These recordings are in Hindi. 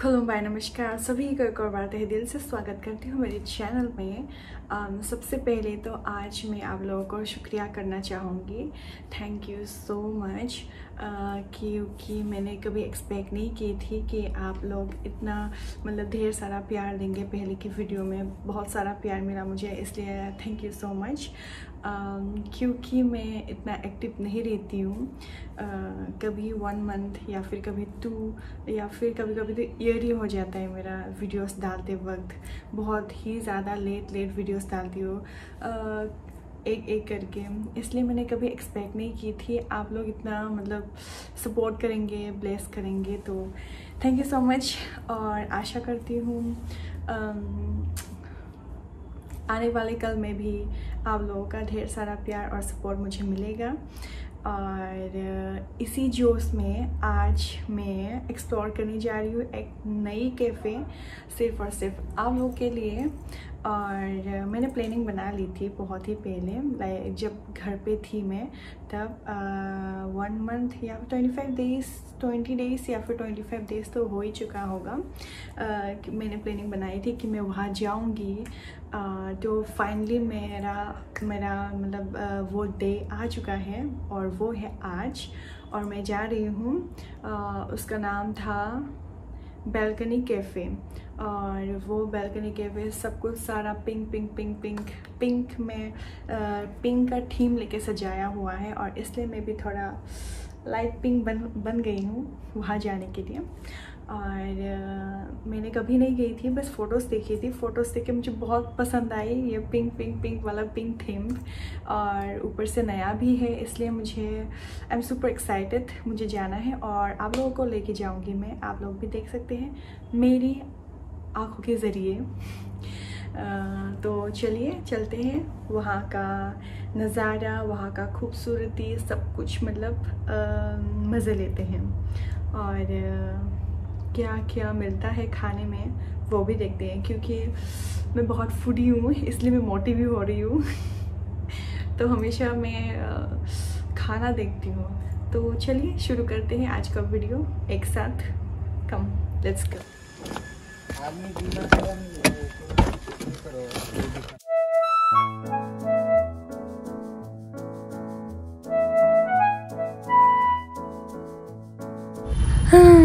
खुलुम्बाई नमस्कार। सभी का एक और बार तहे दिल से स्वागत करती हूँ मेरे चैनल में। um, सबसे पहले तो आज मैं आप लोगों को शुक्रिया करना चाहूँगी। थैंक यू सो मच क्योंकि मैंने कभी एक्सपेक्ट नहीं की थी कि आप लोग इतना मतलब ढेर सारा प्यार देंगे पहले की वीडियो में। बहुत सारा प्यार मिला मुझे, इसलिए थैंक यू सो मच क्योंकि मैं इतना एक्टिव नहीं रहती हूँ। कभी वन मंथ या फिर कभी टू या फिर कभी कभी तो ईयर ही हो जाता है मेरा वीडियोस डालते वक्त। बहुत ही ज़्यादा लेट लेट वीडियोस डालती हूँ। एक एक करके। इसलिए मैंने कभी एक्सपेक्ट नहीं की थी। आप लोग इतना मतलब सपोर्ट करेंगे ब्लेस करेंगे तो थैंक यू सो मच और आशा करती हूँ आने वाले कल में भी आप लोगों का ढेर सारा प्यार और सपोर्ट मुझे मिलेगा। और इसी जोश में आज मैं एक्सप्लोर करने जा रही हूँ एक नई कैफ़े सिर्फ़ और सिर्फ़ आप लोगों के लिए। और मैंने प्लानिंग बना ली थी बहुत ही पहले लाइक जब घर पे थी मैं तब वन मंथ या twenty five days twenty days या फिर ट्वेंटी फाइव डेज़ तो हो ही चुका होगा uh, मैंने प्लानिंग बनाई थी कि मैं वहाँ जाऊँगी uh, तो फाइनली मेरा मेरा मतलब uh, वो डे आ चुका है और वो है आज और मैं जा रही हूँ उसका नाम था बैल्कनी कैफ़े और वो बैलकनी कैफ़े सब कुछ सारा pink pink pink pink pink में पिंक का थीम लेके सजाया हुआ है और इसलिए मैं भी थोड़ा लाइट पिंक बन बन गई हूँ वहाँ जाने के लिए। और मैंने कभी नहीं गई थी, बस फ़ोटोज़ देखी थी। फ़ोटोज़ देख के मुझे बहुत पसंद आई ये पिंक पिंक पिंक वाला पिंक थीम और ऊपर से नया भी है, इसलिए मुझे आई एम सुपर एक्साइटेड मुझे जाना है। और आप लोगों को लेके जाऊँगी मैं, आप लोग भी देख सकते हैं मेरी आँखों के ज़रिए। तो चलिए, चलते हैं वहाँ का नज़ारा, वहाँ का खूबसूरती, सब कुछ मतलब मज़े लेते हैं। और क्या क्या मिलता है खाने में, वो भी देखते हैं, क्योंकि मैं बहुत फूडी हूँ, इसलिए मैं मोटी भी हो रही हूँ। तो हमेशा मैं खाना देखती हूँ। तो चलिए, शुरू करते हैं आज का वीडियो। एक साथ कम लेट्स गो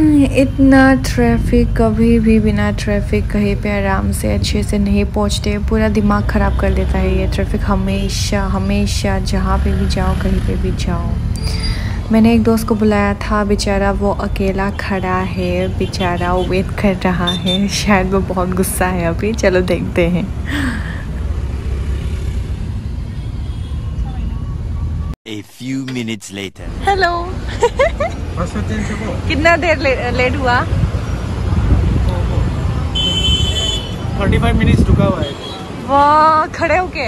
इतना ट्रैफ़िक कभी भी बिना ट्रैफ़िक कहीं पे आराम से अच्छे से नहीं पहुँचते पूरा दिमाग ख़राब कर देता है ये ट्रैफ़िक हमेशा हमेशा जहाँ पे भी जाओ कहीं पे भी जाओ मैंने एक दोस्त को बुलाया था बेचारा वो अकेला खड़ा है बेचारा वेट कर रहा है शायद वो बहुत गुस्सा है अभी चलो देखते हैं A few minutes later. Hello. कितना देर ले, लेट हुआ? थर्टी फाइव मिनट्स रुका हुआ है। वाह खड़े होके।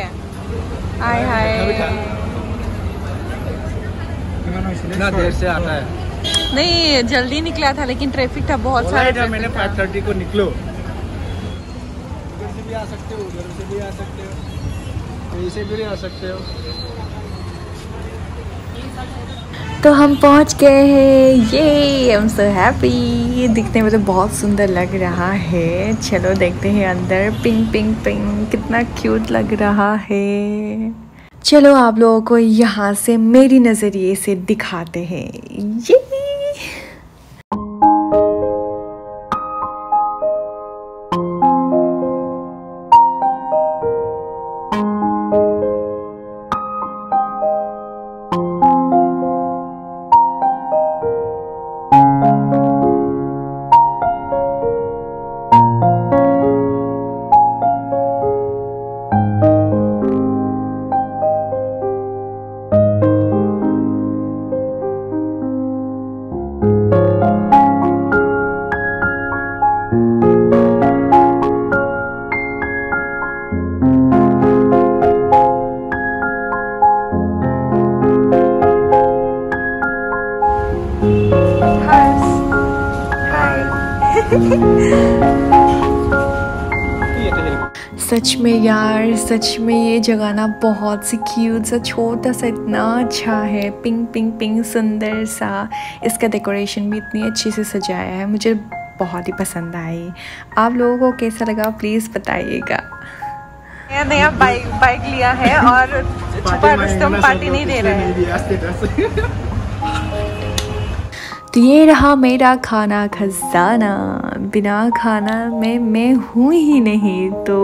आय हाय। इतना देर से आता है। नहीं जल्दी निकला था लेकिन ट्रैफ़िक था बहुत सारा था मैंने फाइव थर्टी को निकलो। इधर से भी आ सकते हो उधर से भी आ सकते हो। कहीं से भी आ सकते हो। तो हम पहुँच गए हैं। ये आई एम सो हैप्पी दिखने में तो बहुत सुंदर लग रहा है। चलो देखते हैं अंदर। पिंक पिंक पिंक कितना क्यूट लग रहा है। चलो आप लोगों को यहाँ से मेरी नज़रिए से दिखाते हैं। ये सच में यार सच में ये जगह ना बहुत सी क्यूट सा छोटा सा इतना अच्छा है। पिंक पिंक पिंक सुंदर सा। इसका डेकोरेशन भी इतनी अच्छी से सजाया है। मुझे बहुत ही पसंद आई। आप लोगों को कैसा लगा प्लीज़ बताइएगा। नया नया बाइक बाइक लिया है और छुपा रुस्तम पार्टी नहीं दे रहे हैं। तो ये रहा मेरा खाना खजाना। बिना खाना में मैं हूँ ही नहीं तो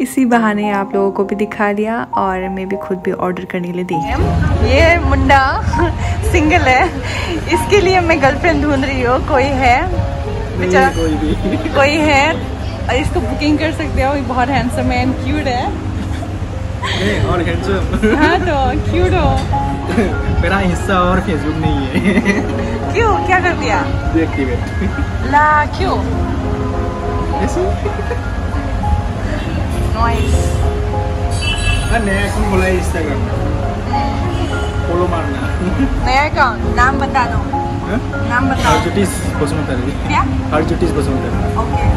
इसी बहाने आप लोगों को भी दिखा दिया और मैं भी खुद भी ऑर्डर करने के लिए दी ये मुंडा सिंगल है। इसके लिए मैं गर्लफ्रेंड ढूंढ रही हूँ। कोई है? बेचारा कोई कोई है? और इसको बुकिंग कर सकते हो। बहुत हैंडसम है एंड क्यूट है। नहीं, और हैंडसम हाँ तो क्यूट हो। मेरा हिस्सा और फेसबुक नहीं है। क्यों? क्या कर दिया? ला क्यों? ऐसे नॉइस हाँ नया अकाउंट खोला है इंस्टाग्राम फॉलो मारना नया अकाउंट नाम बता दो हाँ? नाम बताओ हरजुटीस बसुमतारी क्या Harjutis Basumatary okay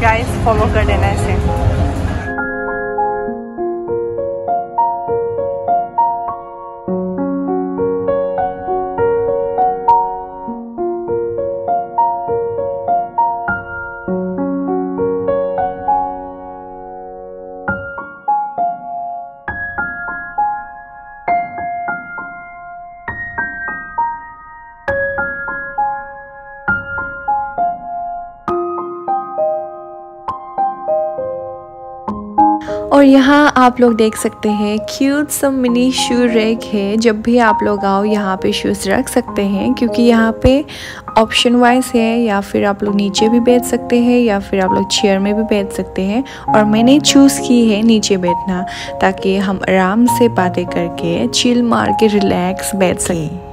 guys follow कर देना इसे और यहाँ आप लोग देख सकते हैं cute some mini shoe rack है। जब भी आप लोग आओ, यहाँ पे शूज़ रख सकते हैं, क्योंकि यहाँ पे ऑप्शन वाइज है, या फिर आप लोग नीचे भी बैठ सकते हैं, या फिर आप लोग चेयर में भी बैठ सकते हैं। और मैंने चूज़ की है नीचे बैठना, ताकि हम आराम से बातें करके चिल मार के रिलैक्स बैठ सकें।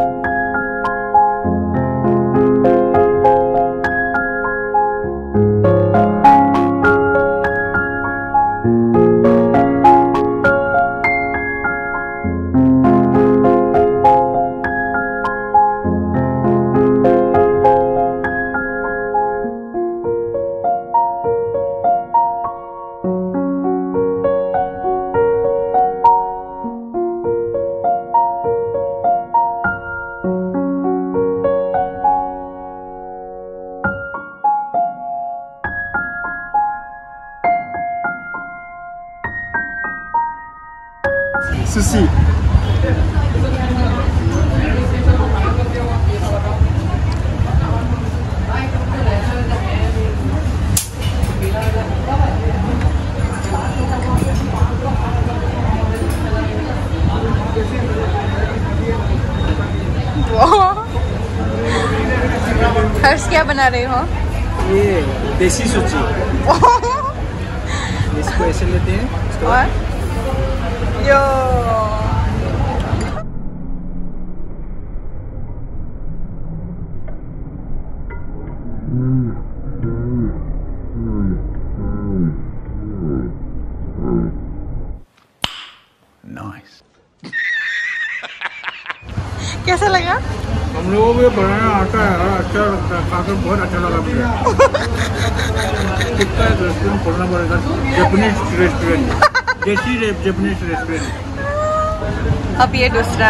Sushi. हर्ष क्या बना रहे हो? ये देसी सूची इसको ऐसे लेते हैं और? Yo. कैसा लगा? हम लोगों को ये बनाना आता है अच्छा लगता है खाकर बहुत अच्छा लगा मुझे। कितना रेस्टोरेंट खोलना पड़ेगा। जैपनीज रेस्टोरेंट देसी रेस्टोरेंट अब ये दूसरा।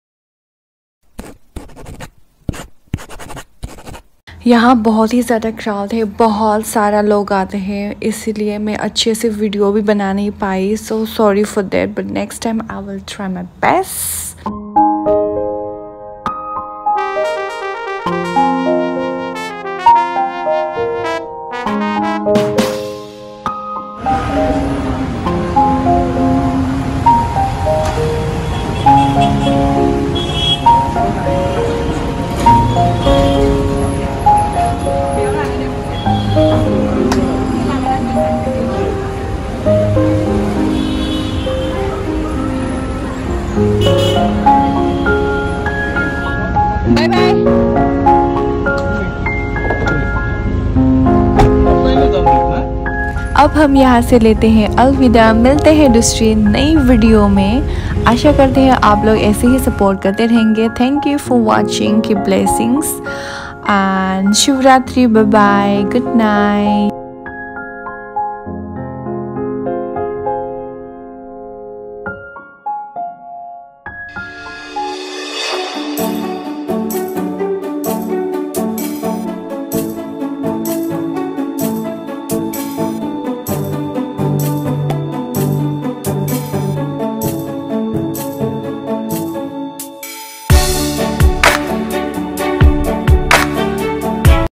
यहाँ बहुत ही ज़्यादा क्राउड है, बहुत सारा लोग आते हैं, इसीलिए मैं अच्छे से वीडियो भी बना नहीं पाई so sorry for that but next time I will try my best अब हम यहाँ से लेते हैं अलविदा। मिलते हैं दूसरी नई वीडियो में। आशा करते हैं आप लोग ऐसे ही सपोर्ट करते रहेंगे। थैंक यू फॉर वॉचिंग की blessings and Shivratri bye good night